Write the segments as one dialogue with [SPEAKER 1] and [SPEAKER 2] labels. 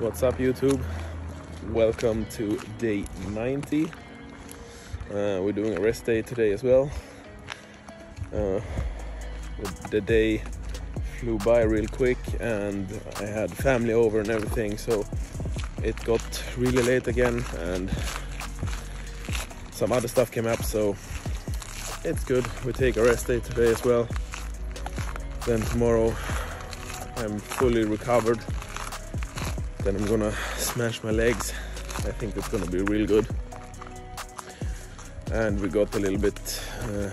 [SPEAKER 1] What's up YouTube? Welcome to day 90. Uh, we're doing a rest day today as well. Uh, the day flew by real quick and I had family over and everything so it got really late again and some other stuff came up so it's good. We take a rest day today as well. Then tomorrow I'm fully recovered then I'm gonna smash my legs. I think it's gonna be real good. And we got a little bit uh,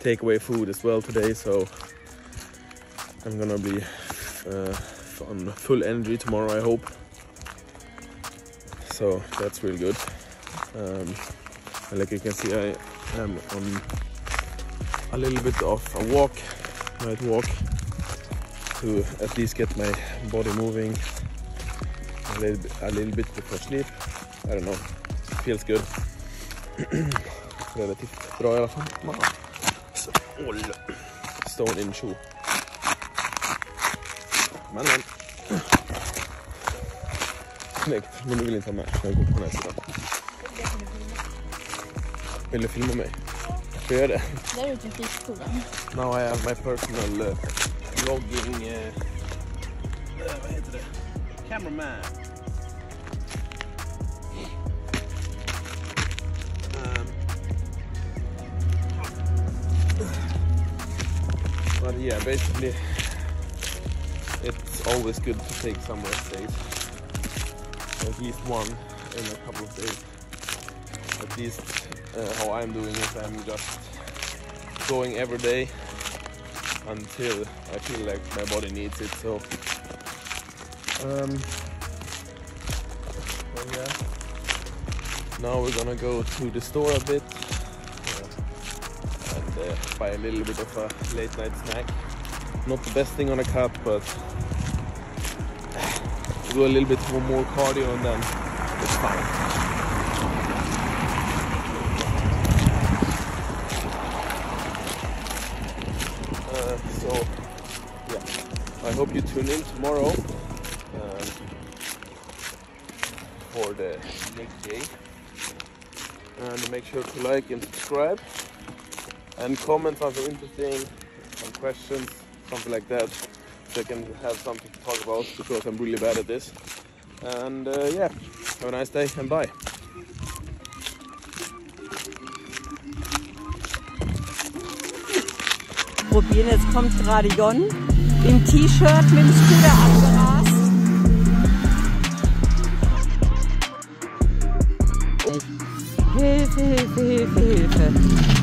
[SPEAKER 1] takeaway food as well today so I'm gonna be uh, on full energy tomorrow I hope. So that's real good. Um, like you can see I am on a little bit of a walk night walk to at least get my body moving a little bit, a little bit before sleep. I don't know. Feels good. Relativt bra i alla fall. Så, Stone in shoe. Men men. Snyggt, men du vill inte ha med. Jag går på den här sidan. Vill du filma mig? Får jag göra det?
[SPEAKER 2] Där är trafikskolan.
[SPEAKER 1] Now I have my personal uh, vlogging... Uh, uh, vad heter det? Cameraman. Yeah, basically, it's always good to take some rest days. At least one in a couple of days. At least uh, how I'm doing is I'm just going every day until I feel like my body needs it. So, um, yeah. Now we're gonna go to the store a bit uh, buy a little bit of a late night snack. Not the best thing on a cut, but do a little bit more cardio and then it's fine. Uh, so yeah, I hope you tune in tomorrow um, for the Nick J. And make sure to like and subscribe and comment something interesting, some questions, something like that, so I can have something to talk about because I'm really bad at this. And uh, yeah, have a nice day and bye.
[SPEAKER 3] probieren. Jetzt kommt gerade Jon im T-Shirt mit dem Scooter angerast. Hilfe, Hilfe, Hilfe, Hilfe.